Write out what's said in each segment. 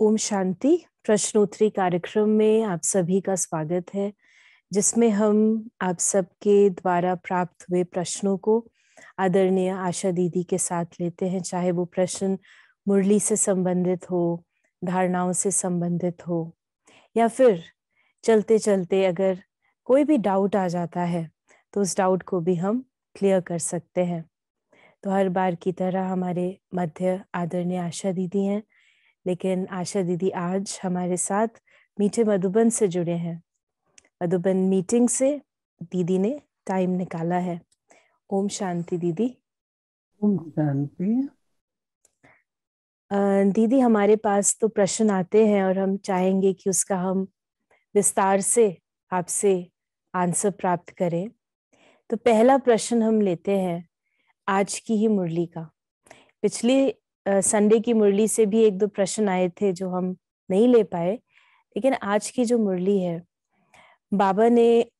ओम शांति प्रश्नोत्तरी कार्यक्रम में आप सभी का स्वागत है, जिसमें हम आप सबके द्वारा प्राप्त हुए प्रश्नों को आदरणीय आशा दीदी के साथ लेते हैं, चाहे वो प्रश्न मुरली से संबंधित हो, धारणाओं से संबंधित हो, या फिर चलते चलते अगर कोई भी डाउट आ जाता है तो उस डाउट को भी हम क्लियर कर सकते हैं। तो हर बार की तरह हमारे मध्य आदरणीय आशा दीदी हैं लेकिन आशा दीदी आज हमारे साथ मीठे मधुबन से जुड़े हैं। मधुबन मीटिंग से दीदी ने टाइम निकाला है। ओम शांति दीदी। ओम शांति। दीदी हमारे पास तो प्रश्न आते हैं और हम चाहेंगे कि उसका हम विस्तार से आपसे आंसर प्राप्त करें। तो पहला प्रश्न हम लेते हैं आज की ही मुरली का। पिछली संडे की मुरली से भी एक दो प्रश्न आए थे जो हम नहीं ले पाए। लेकिन आज की जो मुरली है, बाबा ने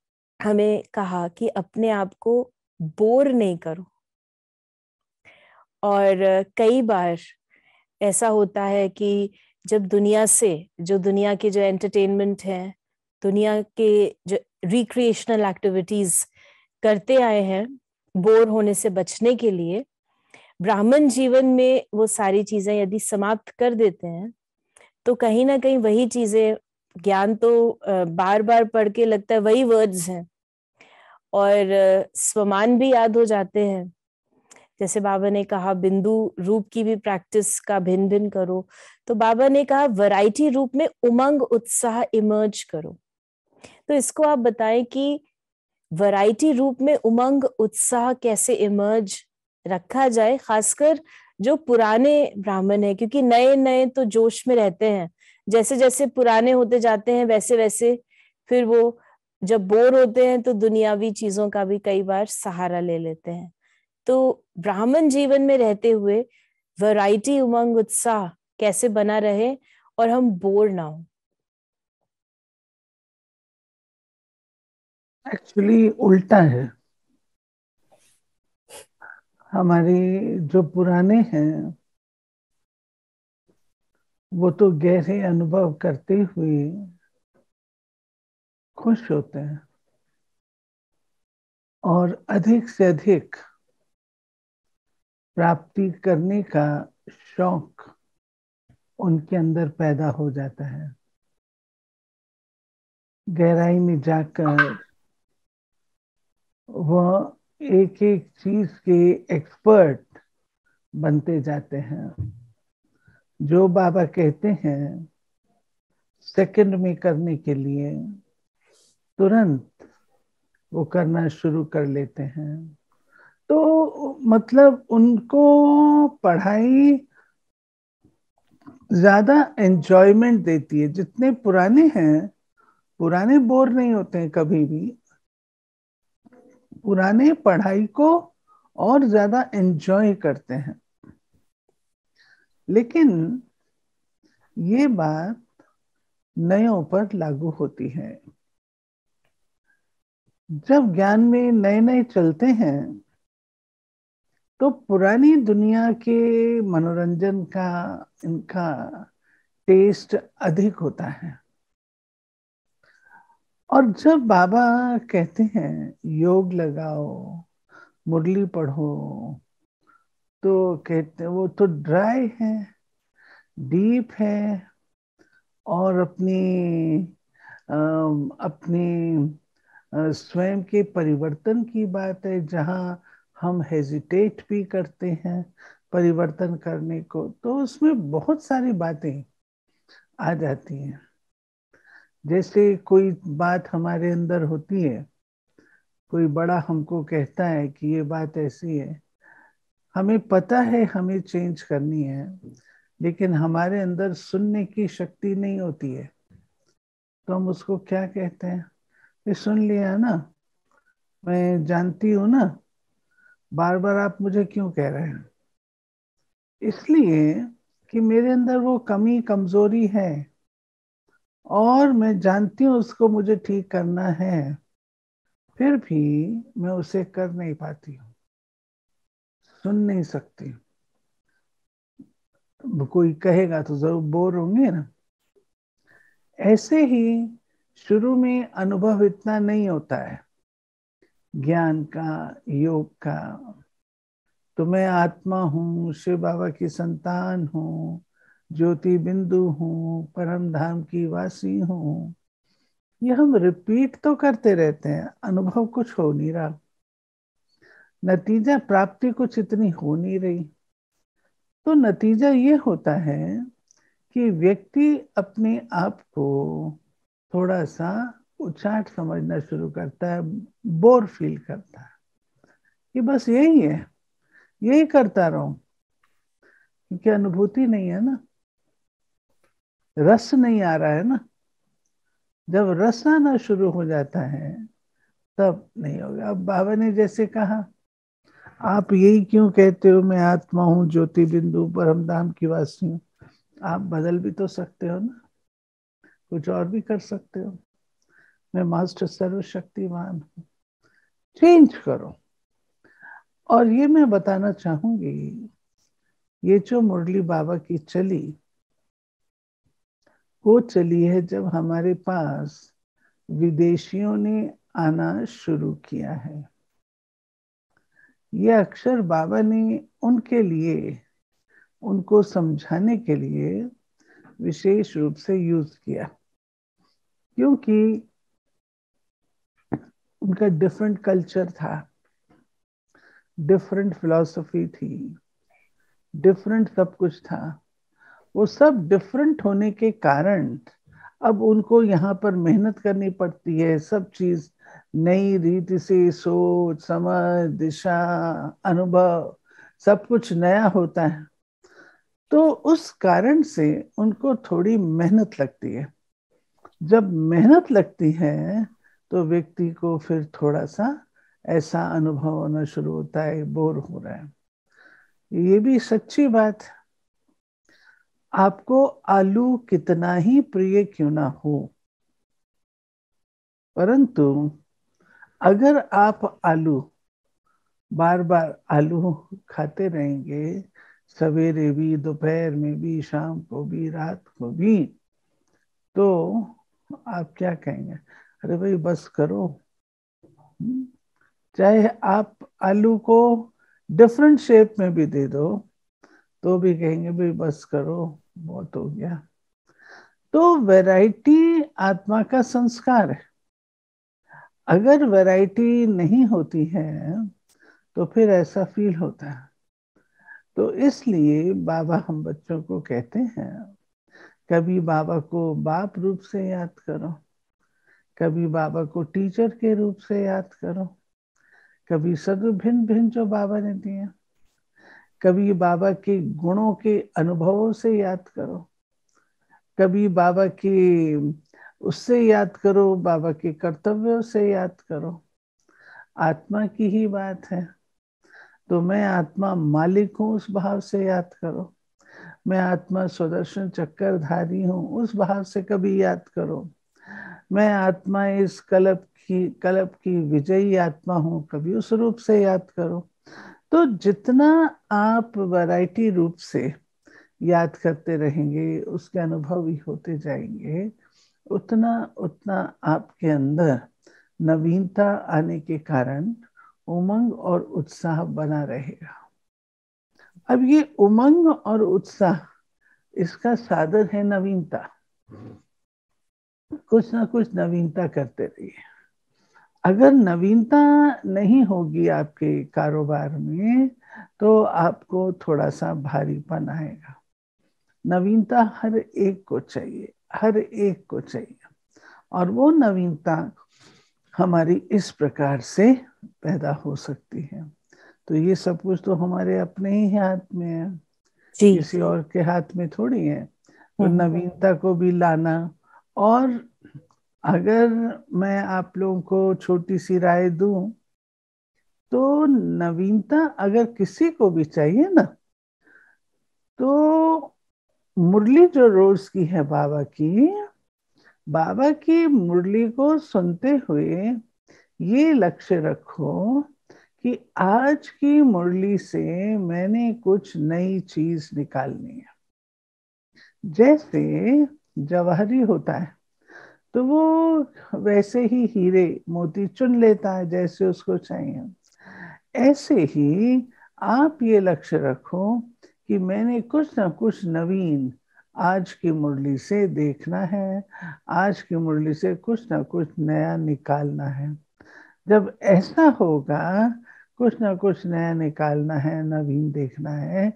हमें कहा कि अपने आप को बोर नहीं करो। और कई बार ऐसा होता है कि जब दुनिया से, जो दुनिया के जो एंटरटेनमेंट है, दुनिया के जो रिक्रिएशनल एक्टिविटीज़ करते आए हैं, बोर होने से बचने के लिए ब्राह्मण जीवन में वो सारी चीज़ें यदि समाप्त कर देते हैं तो कहीं ना कहीं वही चीज़ें, ज्ञान तो बार बार पढ़ के लगता है वही वर्ड्स हैं। और स्वमान भी याद हो जाते हैं। जैसे बाबा ने कहा, बिंदु रूप की भी प्रैक्टिस का भिन्न भिन्न करो। तो बाबा ने कहा वैरायटी रूप में उमंग उत्साह इमर्ज करो। तो इसको आप बताएँ कि वैरायटी रूप में उमंग उत्साह कैसे इमर्ज रखा जाए, खासकर जो पुराने ब्राह्मण है, क्योंकि नए नए तो जोश में रहते हैं। जैसे जैसे पुराने होते जाते हैं वैसे वैसे फिर वो जब बोर होते हैं तो दुनियावी चीज़ों का भी कई बार सहारा ले लेते हैं। तो ब्राह्मण जीवन में रहते हुए वैरायटी उमंग, उत्साह कैसे बना रहे और हम बोर ना हो। एक्चुअली उल्टा है। हमारे जो पुराने हैं, वो तो गहरे अनुभव करते हुए खुश होते हैं। और अधिक से अधिक प्राप्ति करने का शौक उनके अंदर पैदा हो जाता है। गहराई में जाकर वह एक एक चीज़ के एक्सपर्ट बनते जाते हैं। जो बाबा कहते हैं सेकंड में करने के लिए तुरंत वो करना शुरू कर लेते हैं। तो मतलब उनको पढ़ाई ज़्यादा एंजॉयमेंट देती है। जितने पुराने हैं, पुराने बोर नहीं होते हैं कभी भी। पुराने पढ़ाई को और ज़्यादा एंजॉय करते हैं। लेकिन ये बात नयों पर लागू होती है। जब ज्ञान में नए नए चलते हैं तो पुरानी दुनिया के मनोरंजन का, इनका टेस्ट अधिक होता है। और जब बाबा कहते हैं, योग लगाओ, मुरली पढ़ो तो कहते, वो तो ड्राई है डीप है और अपनी अपनी स्वयं के परिवर्तन की बात है, जहाँ हम हेजिटेट भी करते हैं परिवर्तन करने को तो उसमें बहुत सारी बातें आ जाती हैं। जैसे कोई बात हमारे अंदर होती है, कोई बड़ा हमको कहता है कि ये बात ऐसी है, हमें पता है, हमें चेंज करनी है, लेकिन हमारे अंदर सुनने की शक्ति नहीं होती है। तो हम उसको क्या कहते हैं? ये सुन लिया ना? मैं जानती हूँ ना? बार बार आप मुझे क्यों कह रहे हैं? इसलिए कि मेरे अंदर वो कमी कमज़ोरी है। और मैं जानती हूँ उसको मुझे ठीक करना है, फिर भी मैं उसे कर नहीं पाती हूँ। सुन नहीं सकती कोई कहेगा तो ज़रूर बोर होंगे ना। ऐसे ही शुरू में अनुभव इतना नहीं होता है। ज्ञान का, योग का। तो मैं आत्मा हूँ, शिव बाबा की संतान हूँ। ज्योति बिंदु हूँ परम धाम की वासी हूँ। ये हम रिपीट तो करते रहते हैं, अनुभव कुछ हो नहीं रहा। नतीजा प्राप्ति कुछ इतनी हो नहीं रही। तो नतीजा ये होता है कि व्यक्ति अपने आप को थोड़ा सा उचाट समझना शुरू करता है बोर फील करता है। कि बस यही है, यही करता रहूँ। क्योंकि अनुभूति नहीं है ना। रस नहीं आ रहा है ना। जब रस आना शुरू हो जाता है, तब नहीं होगा। अब बाबा ने जैसे कहा, आप यही क्यों कहते हो, मैं आत्मा हूँ ज्योति बिंदु परम धाम की वासी हूँ। आप बदल भी तो सकते हो ना। कुछ और भी कर सकते हो। मैं मास्टर सर्वशक्तिमान हूँ। चेंज करो। और ये मैं बताना चाहूँगी, ये जो मुरली बाबा की चली वो चली है जब हमारे पास विदेशियों ने आना शुरू किया है। ये अक्षर बाबा ने उनके लिए, उनको समझाने के लिए विशेष रूप से यूज़ किया, क्योंकि उनका डिफरेंट कल्चर था डिफरेंट फिलॉसफी थी डिफरेंट सब कुछ था। वो सब डिफरेंट होने के कारण अब उनको यहाँ पर मेहनत करनी पड़ती है। सब चीज़ नई रीति से, सोच, समझ, दिशा, अनुभव, सब कुछ नया होता है। तो उस कारण से उनको थोड़ी मेहनत लगती है। जब मेहनत लगती है तो व्यक्ति को फिर थोड़ा सा ऐसा अनुभव होना शुरू होता है, बोर हो रहा है। ये भी सच्ची बात है। आपको आलू कितना ही प्रिय क्यों ना हो। परंतु अगर आप आलू बार बार आलू खाते रहेंगे, सवेरे भी, दोपहर में भी, शाम को भी, रात को भी तो आप क्या कहेंगे? अरे भाई, बस करो। चाहे आप आलू को डिफरेंट शेप में भी दे दो तो भी कहेंगे, भाई बस करो, बहुत हो गया। तो वैरायटी आत्मा का संस्कार है। अगर वैरायटी नहीं होती है तो फिर ऐसा फील होता है। तो इसलिए बाबा हम बच्चों को कहते हैं, कभी बाबा को बाप रूप से याद करो, कभी बाबा को टीचर के रूप से याद करो, कभी सदु भिन्न भिन्न जो बाबा ने दिए। कभी बाबा के गुणों के अनुभवों से याद करो। कभी बाबा की, उससे याद करो, बाबा के कर्तव्यों से याद करो। आत्मा की ही बात है। तो मैं आत्मा मालिक हूँ, उस भाव से याद करो। मैं आत्मा स्वदर्शन चक्करधारी हूँ, उस भाव से कभी याद करो। मैं आत्मा इस कल्प की कल्प की विजयी आत्मा हूँ, कभी उस रूप से याद करो। तो जितना आप वैरायटी रूप से याद करते रहेंगे, उसके अनुभव ही होते जाएँगे, उतना उतना आपके अंदर नवीनता आने के कारण उमंग और उत्साह बना रहेगा। अब ये उमंग और उत्साह, इसका साधन है नवीनता। कुछ ना कुछ नवीनता करते रहिए। अगर नवीनता नहीं होगी आपके कारोबार में तो आपको थोड़ा सा भारीपन आएगा। नवीनता हर एक को चाहिए हर एक को चाहिए। और वो नवीनता हमारी इस प्रकार से पैदा हो सकती है। तो ये सब कुछ तो हमारे अपने ही हाथ में है। किसी और के हाथ में थोड़ी है। तो हम्म। नवीनता को भी लाना और अगर मैं आप लोगों को छोटी सी राय दूँ तो नवीनता अगर किसी को भी चाहिए ना तो मुरली जो रोज की है बाबा की बाबा की मुरली को सुनते हुए ये लक्ष्य रखो कि आज की मुरली से मैंने कुछ नई चीज़ निकालनी है। जैसे जवाहरी होता है। तो वो वैसे ही हीरे मोती चुन लेता है जैसे उसको चाहिए। ऐसे ही आप ये लक्ष्य रखो कि मैंने कुछ ना कुछ नवीन आज की मुरली से देखना है, आज की मुरली से कुछ ना कुछ नया निकालना है। जब ऐसा होगा, कुछ ना कुछ नया निकालना है, नवीन देखना है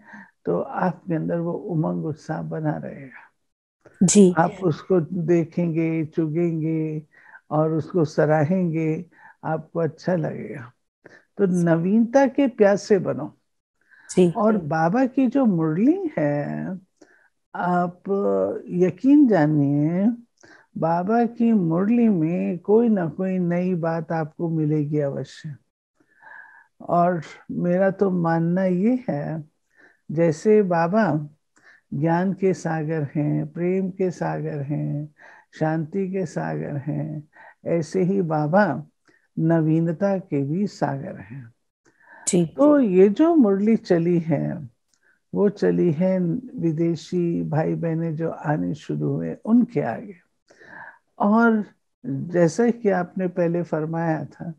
तो आपके अंदर वो उमंग उत्साह बना रहेगा। जी। आप उसको देखेंगे चुगेंगे और उसको सराहेंगे आपको अच्छा लगेगा। तो नवीनता के प्यासे बनो। जी। और बाबा की जो मुरली है आप यकीन जानिए बाबा की मुरली में कोई ना कोई नई बात आपको मिलेगी अवश्य। और मेरा तो मानना ये है जैसे बाबा ज्ञान के सागर हैं प्रेम के सागर हैं शांति के सागर हैं ऐसे ही बाबा नवीनता के भी सागर हैं। तो ये जो मुरली चली है वो चली है विदेशी भाई बहने जो आने शुरू हुए उनके आगे। और जैसा कि आपने पहले फरमाया था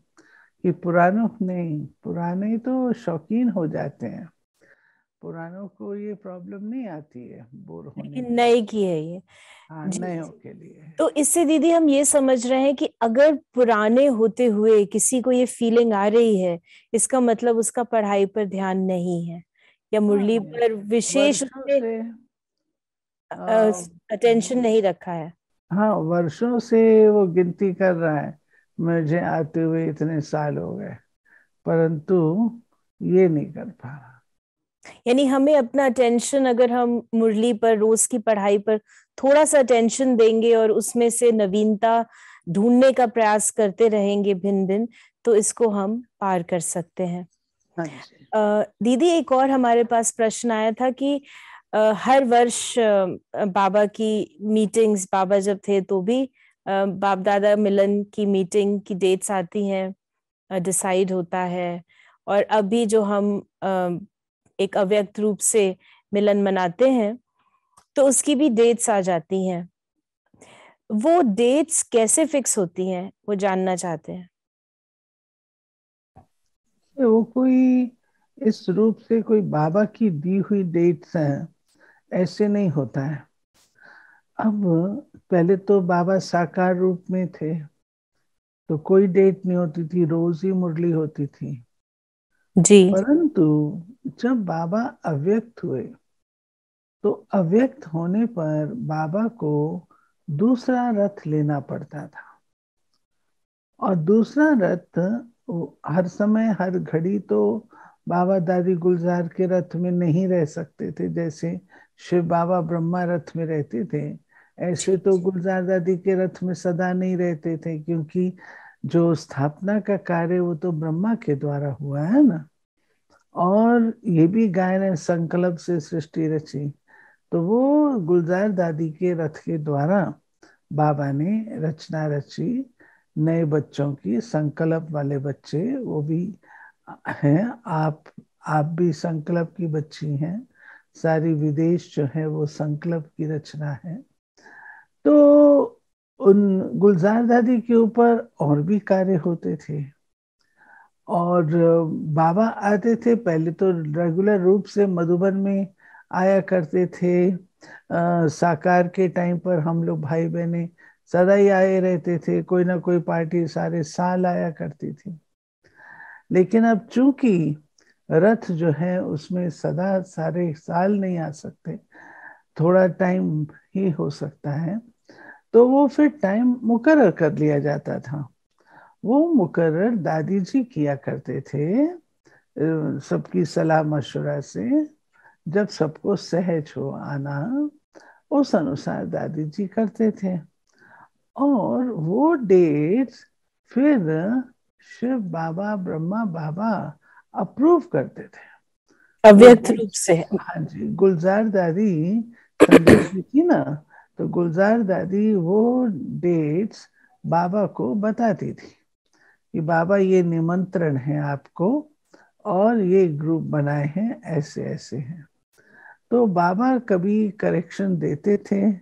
कि पुरानों नहीं पुराने तो शौकीन हो जाते हैं पुरानों को ये प्रॉब्लम नहीं आती है बोर होने नए की है ये। हाँ नयों के लिए तो इससे दीदी हम ये समझ रहे हैं कि अगर पुराने होते हुए किसी को ये फीलिंग आ रही है इसका मतलब उसका पढ़ाई पर ध्यान नहीं है या मुरली हाँ, पर विशेष अटेंशन नहीं रखा है। हाँ वर्षों से वो गिनती कर रहा है मुझे आते हुए इतने साल हो गए परंतु ये नहीं कर पा रहा। यानी हमें अपना अटेंशन अगर हम मुरली पर रोज की पढ़ाई पर थोड़ा सा अटेंशन देंगे और उसमें से नवीनता ढूँढने का प्रयास करते रहेंगे भिन्न भिन्न तो इसको हम पार कर सकते हैं। हाँ दीदी एक और हमारे पास प्रश्न आया था कि हर वर्ष बाबा की मीटिंग्स बाबा जब थे तो भी बाप दादा मिलन की मीटिंग की डेट्स आती हैं डिसाइड होता है और अभी जो हम एक अव्यक्त रूप से मिलन मनाते हैं तो उसकी भी डेट्स आ जाती हैं। वो डेट्स कैसे फिक्स होती हैं वो जानना चाहते हैं। वो कोई इस रूप से कोई बाबा की दी हुई डेट्स हैं ऐसे नहीं होता है। अब पहले तो बाबा साकार रूप में थे तो कोई डेट नहीं होती थी रोज ही मुरली होती थी। जी। परंतु जब बाबा अव्यक्त हुए तो अव्यक्त होने पर बाबा को दूसरा रथ लेना पड़ता था। और दूसरा रथ हर समय हर घड़ी तो बाबा दादी गुलजार के रथ में नहीं रह सकते थे जैसे शिव बाबा ब्रह्मा रथ में रहते थे ऐसे तो गुलजार दादी के रथ में सदा नहीं रहते थे क्योंकि जो स्थापना का कार्य वो तो ब्रह्मा के द्वारा हुआ है ना। और ये भी गाय ने संकल्प से सृष्टि रची। तो वो गुलजार दादी के रथ के द्वारा बाबा ने रचना रची, नए बच्चों की, संकल्प वाले बच्चे, वो भी हैं, आप आप भी संकल्प की बच्ची हैं, सारी विदेश जो है वो संकल्प की रचना है। तो उन गुलजार दादी के ऊपर और भी कार्य होते थे। और बाबा आते थे पहले तो रेगुलर रूप से मधुबन में आया करते थे। आ, साकार के टाइम पर हम लोग भाई बहने सदा ही आए रहते थे कोई ना कोई पार्टी सारे साल आया करती थी। लेकिन अब चूँकि रथ जो है उसमें सदा सारे साल नहीं आ सकते थोड़ा टाइम ही हो सकता है तो वो फिर टाइम मुकर कर लिया जाता था। वो मुकर्र दादी जी किया करते थे सबकी सलाह मशुरा से। जब सबको सहज हो आना उस अनुसार दादी जी करते थे। और वो डेट फिर शिव बाबा ब्रह्मा बाबा अप्रूव करते थे। अव्यक्त रूप से। हाँ जी गुलजार दादी थी ना तो गुलजार दादी वो डेट्स बाबा को बताती थी। कि बाबा ये निमंत्रण है आपको और ये ग्रुप बनाए हैं, ऐसे ऐसे हैं। तो बाबा कभी करेक्शन देते थे,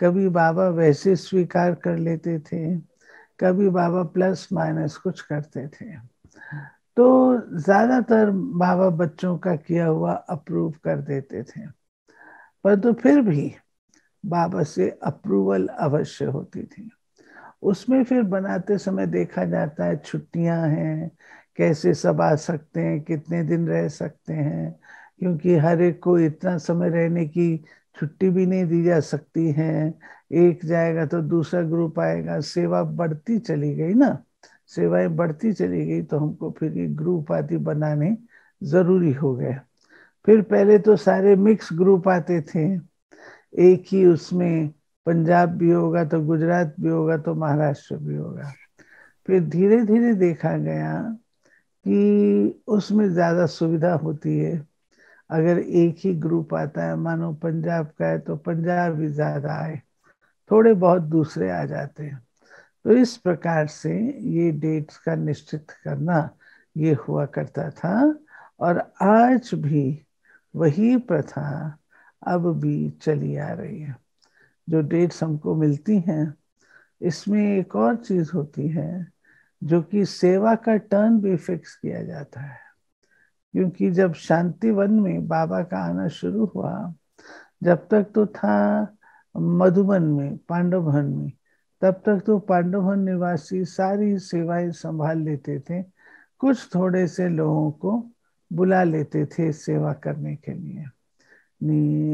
कभी बाबा वैसे स्वीकार कर लेते थे, कभी बाबा प्लस माइनस कुछ करते थे। तो ज़्यादातर बाबा बच्चों का किया हुआ अप्रूव कर देते थे। पर तो फिर भी बाबा से अप्रूवल अवश्य होती थी। उसमें फिर बनाते समय देखा जाता है छुट्टियाँ हैं, कैसे सब आ सकते हैं, कितने दिन रह सकते हैं, क्योंकि हर एक को इतना समय रहने की छुट्टी भी नहीं दी जा सकती है। एक जाएगा तो दूसरा ग्रुप आएगा, सेवा बढ़ती चली गई ना। सेवाएँ बढ़ती चली गई तो हमको फिर ये ग्रुप आदि बनाने ज़रूरी हो गए फिर पहले तो सारे मिक्स ग्रुप आते थे। एक ही उसमें पंजाब भी होगा तो गुजरात भी होगा तो महाराष्ट्र भी होगा। फिर धीरे धीरे देखा गया कि उसमें ज़्यादा सुविधा होती है। अगर एक ही ग्रुप आता है, मानो पंजाब का है तो पंजाब भी ज़्यादा आए, थोड़े बहुत दूसरे आ जाते हैं। तो इस प्रकार से ये डेट्स का निश्चित करना ये हुआ करता था। और आज भी वही प्रथा अब भी चली आ रही है। जो डेट्स हमको मिलती हैं, इसमें एक और चीज़ होती है, जो कि सेवा का टर्न भी फिक्स किया जाता है। क्योंकि जब शांति वन में बाबा का आना शुरू हुआ, जब तक तो था मधुबन में पांडवभन में, तब तक तो पांडवभन निवासी सारी सेवाएँ संभाल लेते थे। कुछ थोड़े से लोगों को बुला लेते थे सेवा करने के लिए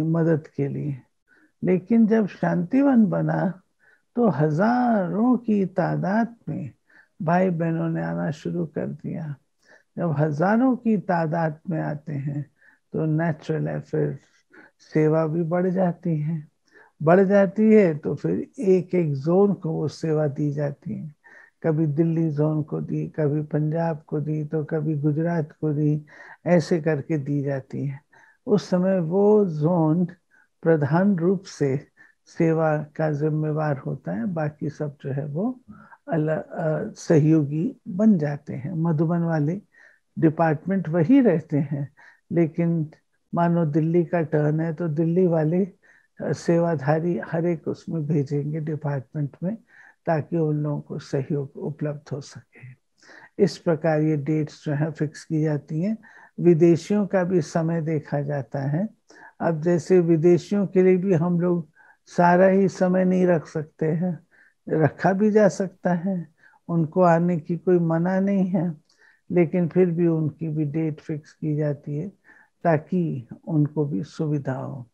मदद के लिए। लेकिन जब शांतिवन बना तो हज़ारों की तादाद में भाई बहनों ने आना शुरू कर दिया। जब हज़ारों की तादाद में आते हैं तो नेचुरल है फिर सेवा भी बढ़ जाती है। बढ़ जाती है तो फिर एक एक जोन को वो सेवा दी जाती है। कभी दिल्ली जोन को दी, कभी पंजाब को दी तो कभी गुजरात को दी, ऐसे करके दी जाती है। उस समय वो जोन प्रधान रूप से सेवा का जिम्मेवार होता है, बाकी सब जो है वो अलग सहयोगी बन जाते हैं। मधुबन वाले डिपार्टमेंट वही रहते हैं, लेकिन मानो दिल्ली का टर्न है तो दिल्ली वाले सेवाधारी हर एक उसमें भेजेंगे डिपार्टमेंट में, ताकि उन लोगों को सहयोग उपलब्ध हो सके। इस प्रकार ये डेट्स जो है फिक्स की जाती हैं। विदेशियों का भी समय देखा जाता है अब जैसे विदेशियों के लिए भी हम लोग सारा ही समय नहीं रख सकते हैं। रखा भी जा सकता है उनको आने की कोई मना नहीं है लेकिन फिर भी उनकी भी डेट फिक्स की जाती है ताकि उनको भी सुविधा हो।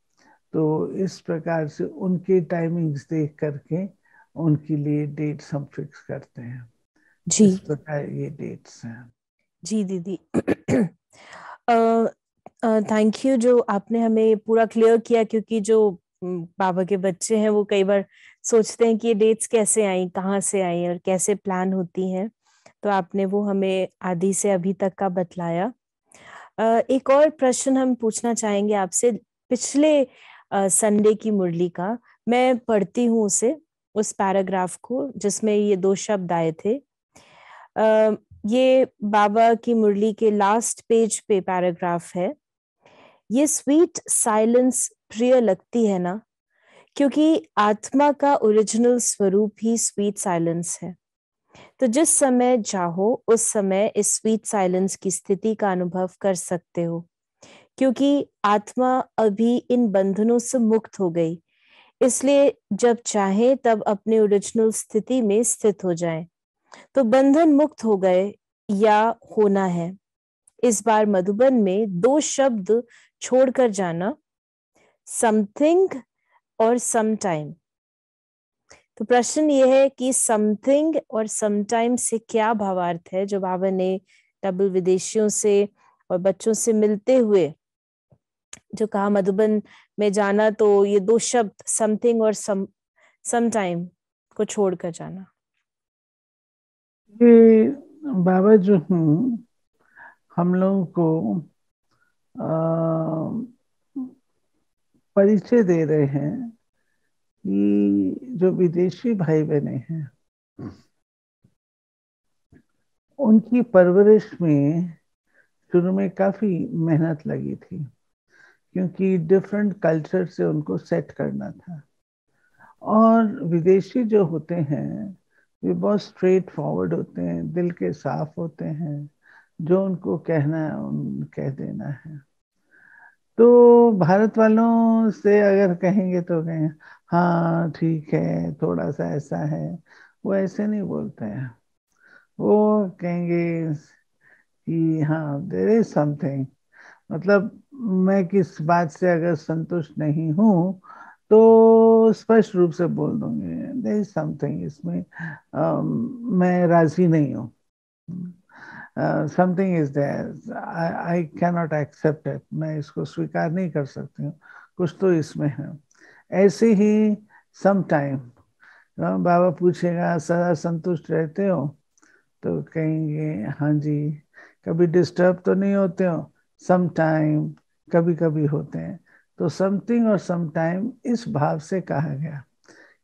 तो इस प्रकार से उनके टाइमिंग्स देख करके उनके लिए डेट्स हम फिक्स करते हैं। जी। इस प्रकार ये डेट्स हैं। जी दीदी। थैंक यू जो आपने हमें पूरा क्लियर किया क्योंकि जो बाबा के बच्चे हैं वो कई बार सोचते हैं कि ये डेट्स कैसे आई, कहाँ से आई और कैसे प्लान होती हैं। तो आपने वो हमें आदि से अभी तक का बतलाया। एक और प्रश्न हम पूछना चाहेंगे आपसे पिछले संडे की मुरली का। मैं पढ़ती हूँ उसे, उस पैराग्राफ को जिसमें ये दो शब्द आए थे। ये बाबा की मुरली के लास्ट पेज पे पैराग्राफ है। ये स्वीट साइलेंस प्रिय लगती है ना? क्योंकि आत्मा का ओरिजिनल स्वरूप ही स्वीट साइलेंस है। तो जिस समय चाहो उस समय इस स्वीट साइलेंस की स्थिति का अनुभव कर सकते हो। क्योंकि आत्मा अभी इन बंधनों से मुक्त हो गई। इसलिए जब चाहे तब अपने ओरिजिनल स्थिति में स्थित हो जाए। तो बंधन मुक्त हो गए या होना है। इस बार मधुबन में दो शब्द छोड़कर जाना समथिंग और समटाइम तो प्रश्न ये है कि समथिंग और समटाइम से क्या भावार्थ है, जो बाबा ने डबल विदेशियों से और बच्चों से मिलते हुए, जो कहा मधुबन में जाना तो ये दो शब्द समथिंग और सम समटाइम को छोड़कर जाना। ये बाबा जो, हम लोगों को परिचय दे रहे हैं कि जो विदेशी भाई बहने हैं, उनकी परवरिश में शुरू में काफ़ी मेहनत लगी थी, क्योंकि डिफरेंट कल्चर से उनको सेट करना था। और विदेशी जो होते हैं, वे बहुत स्ट्रेट फॉरवर्ड होते हैं, दिल के साफ़ होते हैं, जो उनको कहना है उन कह देना है। तो भारत वालों से अगर कहेंगे तो कहें हाँ ठीक है थोड़ा सा ऐसा है। वो ऐसे नहीं बोलते हैं। वो कहेंगे कि हाँ देर इज़ समथिंग मतलब मैं किस बात से अगर संतुष्ट नहीं हूँ तो स्पष्ट रूप से बोल दूँगी देर इज़ समथिंग इसमें uh, मैं राज़ी नहीं हूँ। Something is there I can not accept it मैं इसको स्वीकार नहीं कर सकती हूँ। कुछ तो इसमें है। ऐसे ही सम बाबा पूछेगा, सदा संतुष्ट रहते हो? तो कहेंगे हाँ जी। कभी डिस्टर्ब तो नहीं होते हो? सम टाइम कभी कभी होते हैं। तो समथिंग और सम टाइम इस भाव से कहा गया।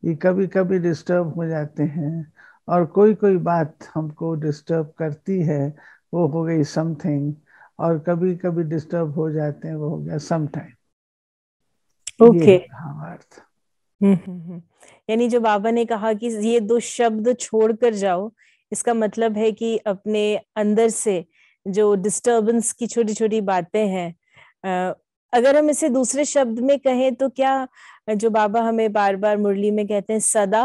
ये कभी कभी डिस्टर्ब हो जाते हैं। और कोई कोई बात हमको डिस्टर्ब करती है वो हो गई समथिंग और कभी कभी डिस्टर्ब हो जाते हैं वो हो गया सम टाइम ओके हम्म, हम्म, हम्म। यानी जो बाबा ने कहा कि ये दो शब्द छोड़कर जाओ इसका मतलब है कि अपने अंदर से जो डिस्टरबेंस की छोटी छोटी बातें हैं अगर हम इसे दूसरे शब्द में कहें तो क्या जो बाबा हमें बार बार मुरली में कहते हैं सदा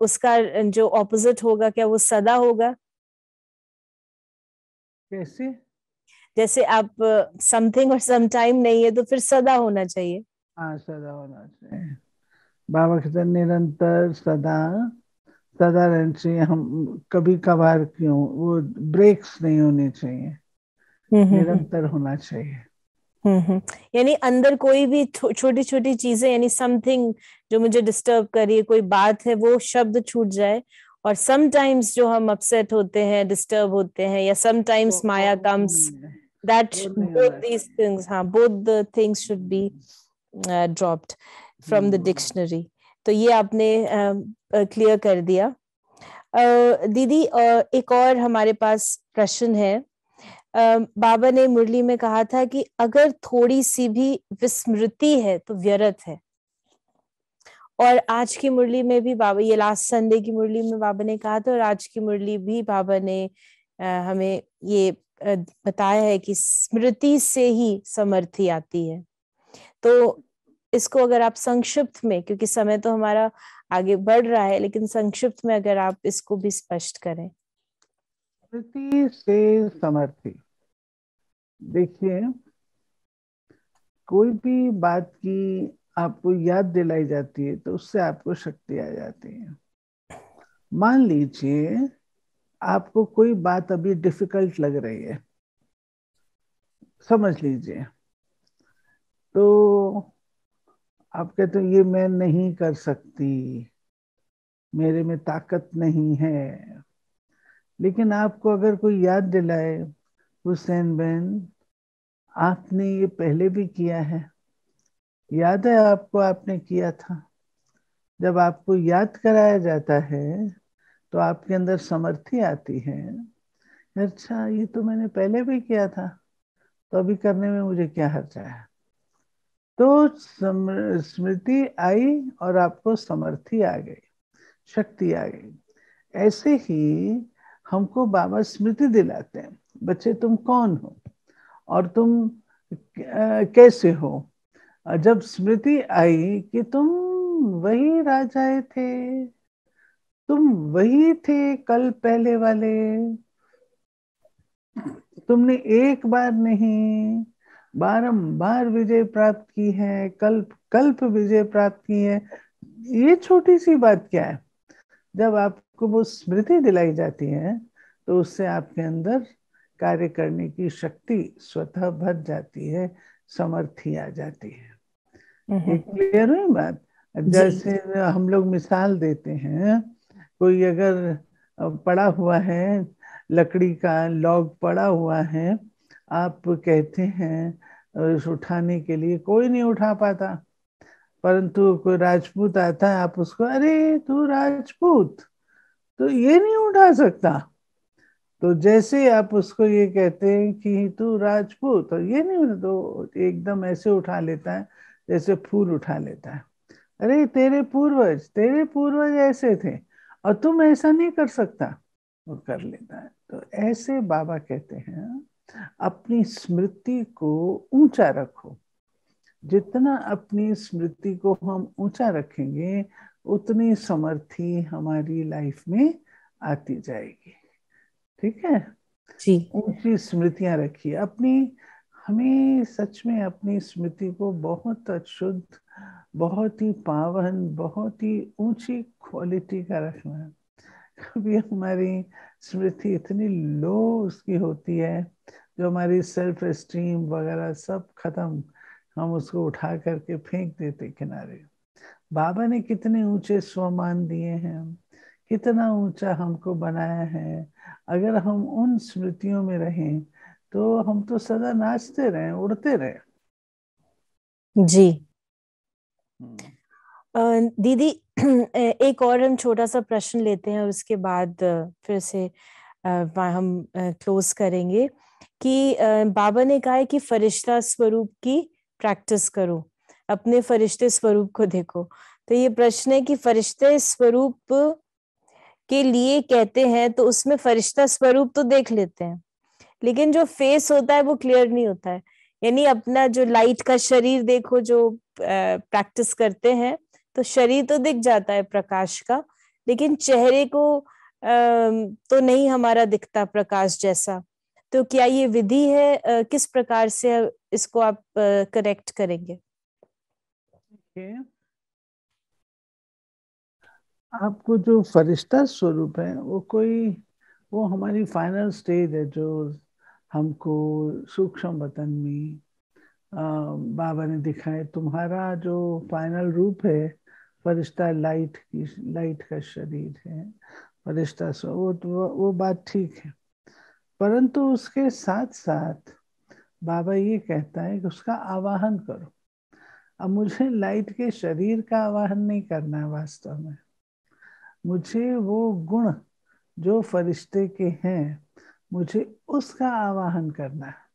उसका जो ऑपोजिट होगा क्या वो सदा होगा? कैसे? जैसे आप समथिंग और सम टाइम नहीं है तो फिर सदा होना चाहिए। हाँ सदा होना चाहिए। बाबा कहते निरंतर सदा सदा रहना चाहिए। हम कभी कभार क्यों? वो ब्रेक्स नहीं होने चाहिए। हम्म, हम्म, हम्म। निरंतर होना चाहिए। यानी अंदर कोई भी छोटी छोटी चीज़ें यानी समथिंग जो मुझे डिस्टर्ब कर रही है कोई बात है वो शब्द छूट जाए। और समटाइम्स जो हम अपसेट होते हैं डिस्टर्ब होते हैं या sometimes maya comes that both these things हाँ। Both the things should be dropped from the dictionary तो ये आपने क्लियर uh, कर दिया। uh, दीदी uh, एक और हमारे पास प्रश्न है। बाबा ने मुरली में कहा था कि अगर थोड़ी सी भी विस्मृति है तो व्यर्थ है। और आज की मुरली में भी बाबा, ये लास्ट संडे की मुरली में बाबा ने कहा था और आज की मुरली भी बाबा ने हमें ये बताया है कि स्मृति से ही समर्थी आती है। तो इसको अगर आप संक्षिप्त में, क्योंकि समय तो हमारा आगे बढ़ रहा है, लेकिन संक्षिप्त में अगर आप इसको भी स्पष्ट करें। स्मृति से समर्थी देखिए, कोई भी बात की आपको याद दिलाई जाती है तो उससे आपको शक्ति आ जाती है। मान लीजिए, आपको कोई बात अभी डिफ़िकल्ट लग रही है, समझ लीजिए तो आप कहते हो, ये मैं नहीं कर सकती, मेरे में ताकत नहीं है। लेकिन आपको अगर कोई याद दिलाए हुसैन बहन, आपने ये पहले भी किया है। याद है आपको आपने किया था? जब आपको याद कराया जाता है तो आपके अंदर समर्थी आती है। अच्छा ये तो मैंने पहले भी किया था तो अभी करने में मुझे क्या हर्चा है? तो स्मृति आई और आपको समर्थी आ गई, शक्ति आ गई। ऐसे ही हमको बाबा स्मृति दिलाते हैं। बच्चे तुम कौन हो? और तुम कैसे हो? जब स्मृति आई कि तुम वही राजाए थे, तुम वही थे कल पहले वाले, तुमने एक बार नहीं, बारंबार विजय प्राप्त की है, कल्प कल्प विजय प्राप्त की है। ये छोटी सी बात क्या है? जब आपको वो स्मृति दिलाई जाती है तो उससे आपके अंदर कार्य करने की शक्ति स्वतः भर जाती है समर्थी आ जाती है। क्लियर हुई बात? जैसे हम लोग मिसाल देते हैं कोई अगर पड़ा हुआ है लकड़ी का लॉग पड़ा हुआ है आप कहते हैं उठाने के लिए कोई नहीं उठा पाता। परंतु कोई राजपूत आता है आप उसको अरे तू राजपूत तो ये नहीं उठा सकता। तो जैसे आप उसको ये कहते हैं कि तू राजपूत तो ये नहीं तो एकदम ऐसे उठा लेता है, जैसे फूल उठा लेता है। अरे, तेरे पूर्वज तेरे पूर्वज ऐसे थे, और तुम ऐसा नहीं कर सकता। वो कर लेता है। तो ऐसे बाबा कहते हैं, अपनी स्मृति को ऊँचा रखो। जितना अपनी स्मृति को हम ऊँचा रखेंगे, उतनी समर्थी हमारी लाइफ में आती जाएगी। ठीक है? जी। ऊँची स्मृतियाँ रखिए। अपनी हमें सच में अपनी स्मृति को बहुत शुद्ध बहुत ही पावन बहुत ही ऊँची क्वालिटी का रखना है। कभी हमारी स्मृति इतनी लो उसकी होती है जो हमारी सेल्फ एस्टीम वगैरह सब खत्म हम उसको उठा करके फेंक देते किनारे। बाबा ने कितने ऊँचे स्वमान दिए हैं। कितना ऊँचा हमको बनाया है। अगर हम उन स्मृतियों में रहें तो हम तो सदा नाचते रहे उड़ते रहे। जी। हम्म। दीदी एक और हम छोटा सा प्रश्न लेते हैं और उसके बाद फिर से हम क्लोज करेंगे कि बाबा ने कहा है कि फरिश्ता स्वरूप की प्रैक्टिस करो अपने फरिश्ते स्वरूप को देखो। तो ये प्रश्न है कि फरिश्ते स्वरूप के लिए कहते हैं तो उसमें फरिश्ता स्वरूप तो देख लेते हैं। लेकिन जो फेस होता है, वो क्लियर नहीं होता है। यानी अपना जो लाइट का शरीर देखो, जो प्रैक्टिस करते हैं तो शरीर तो दिख जाता है प्रकाश का, लेकिन चेहरे को तो नहीं हमारा दिखता प्रकाश जैसा। तो क्या ये विधि है? किस प्रकार से इसको आप करेक्ट करेंगे? आपको जो फरिश्ता स्वरूप है, वो कोई, वो हमारी फाइनल स्टेज है जो हमको सूक्ष्म वतन में बाबा ने दिखाए तुम्हारा जो फाइनल रूप है, फरिश्ता लाइट की लाइट का शरीर है, फरिश्ता सो वो तो वो बात ठीक है। परंतु उसके साथ साथ बाबा ये कहता है कि उसका आवाहन करो। अब मुझे लाइट के शरीर का आवाहन नहीं करना है वास्तव में। मुझे वो गुण जो फरिश्ते के हैं, मुझे उसका आवाहन करना है।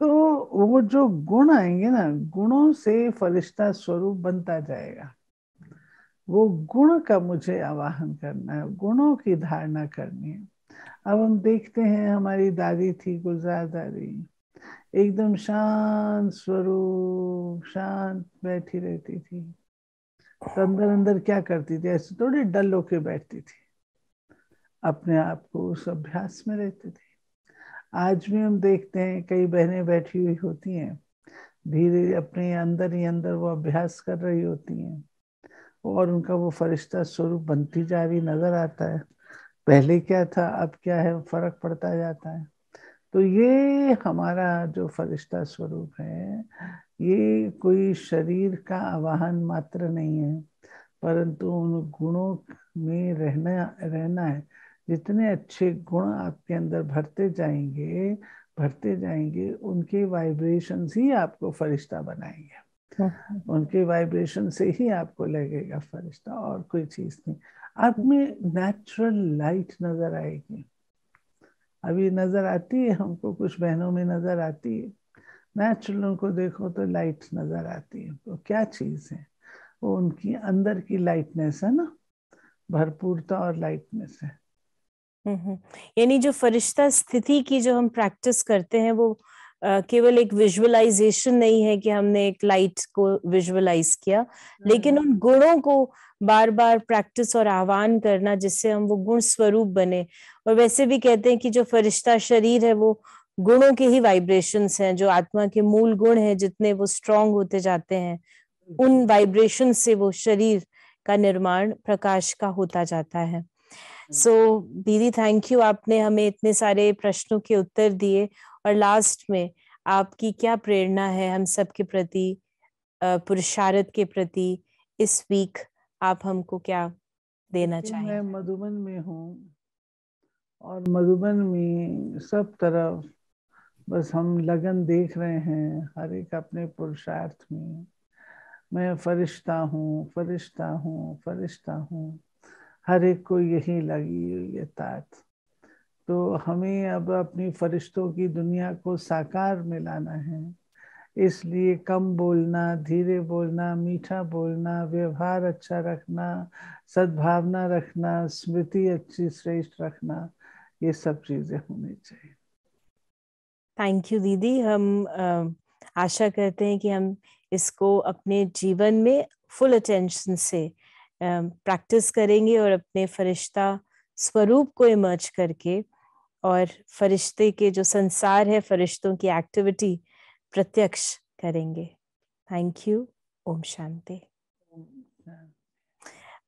तो वो जो गुण आएँगे ना, गुणों से फरिश्ता स्वरूप बनता जाएगा। वो गुण का मुझे आवाहन करना है, गुणों की धारणा करनी है। अब हम देखते हैं हमारी दादी थी, गुलजार दादी। एकदम शांत स्वरूप, शांत बैठी रहती थी। अंदर अंदर क्या करती थी? ऐसे थोड़ी डल होके बैठती थी। अपने आप को उस अभ्यास में रहती थी। आज भी हम देखते हैं, कई बहनें बैठी हुई होती हैं। धीरे अपने अंदर ही अंदर वो अभ्यास कर रही होती हैं। और उनका वो फरिश्ता स्वरूप बनती जा रही नज़र आता है। पहले क्या था, अब क्या है, फ़र्क पड़ता जाता है। तो ये हमारा जो फरिश्ता स्वरूप है ये कोई शरीर का आवाहन मात्र नहीं है परंतु उन गुणों में रहना रहना है। जितने अच्छे गुण आपके अंदर भरते जाएँगे भरते जाएँगे उनके वाइब्रेशंस ही आपको फरिश्ता बनाएँगे। उनके वाइब्रेशन से ही आपको लगेगा फरिश्ता और कोई चीज़ नहीं। आप में नेचुरल लाइट नज़र आएगी। अभी नज़र आती है हमको कुछ बहनों में नज़र आती है। नेचुरल उनको देखो तो लाइट नज़र आती है। तो क्या चीज़ है? वो उनकी अंदर की लाइटनेस है ना? भरपूरता और लाइटनेस है। यानी जो फरिश्ता स्थिति की जो हम प्रैक्टिस करते हैं वो केवल एक विजुअलाइजेशन नहीं है कि हमने एक लाइट को विजुअलाइज किया। लेकिन उन गुणों को बार बार प्रैक्टिस और आह्वान करना जिससे हम वो गुण स्वरूप बने। और वैसे भी कहते हैं कि जो फरिश्ता शरीर है वो गुणों के ही वाइब्रेशंस हैं जो आत्मा के मूल गुण हैं जितने वो स्ट्रांग होते जाते हैं उन वाइब्रेशन से वो शरीर का निर्माण प्रकाश का होता जाता है। सो so, दीदी थैंक यू आपने हमें इतने सारे प्रश्नों के उत्तर दिए और लास्ट में आपकी क्या प्रेरणा है हम सब के प्रति पुरुषार्थ के प्रति इस वीक आप हमको क्या देना चाहें? मैं मधुबन में हूँ और मधुबन में सब तरफ़ बस हम लगन देख रहे हैं हर एक अपने पुरुषार्थ में। मैं फरिश्ता हूँ फरिश्ता हूँ फरिश्ता हूँ। हर एक को यही लगी हुई है तात तो हमें अब अपनी फरिश्तों की दुनिया को साकार में लाना है। इसलिए कम बोलना, धीरे बोलना, मीठा बोलना, व्यवहार अच्छा रखना, सद्भावना रखना, स्मृति अच्छी, श्रेष्ठ रखना, ये सब चीज़ें होनी चाहिए। थैंक यू दीदी हम आशा करते हैं कि हम इसको अपने जीवन में फुल अटेंशन से प्रैक्टिस करेंगे और अपने फरिश्ता स्वरूप को इमर्ज करके और फरिश्ते के जो संसार है, फरिश्तों की एक्टिविटी प्रत्यक्ष करेंगे। थैंक यू ओम शांति।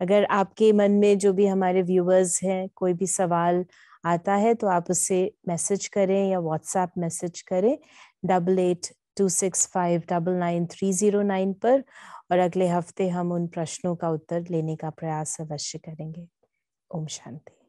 अगर आपके मन में जो भी हमारे व्यूअर्स हैं, कोई भी सवाल आता है तो आप उसे मैसेज करें या व्हाट्सएप मैसेज करें double eight two six five double nine three zero nine पर और अगले हफ़्ते हम उन प्रश्नों का उत्तर लेने का प्रयास अवश्य करेंगे। ओम शांति।